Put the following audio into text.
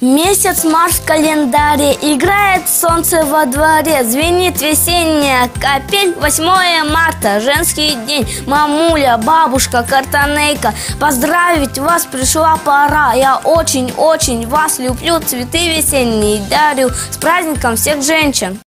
Месяц Марс в календаре Играет солнце во дворе Звенит весенняя капель. 8 марта, женский день Мамуля, бабушка, картонейка Поздравить вас пришла пора. Я очень-очень вас люблю Цветы весенние дарю. С праздником всех женщин.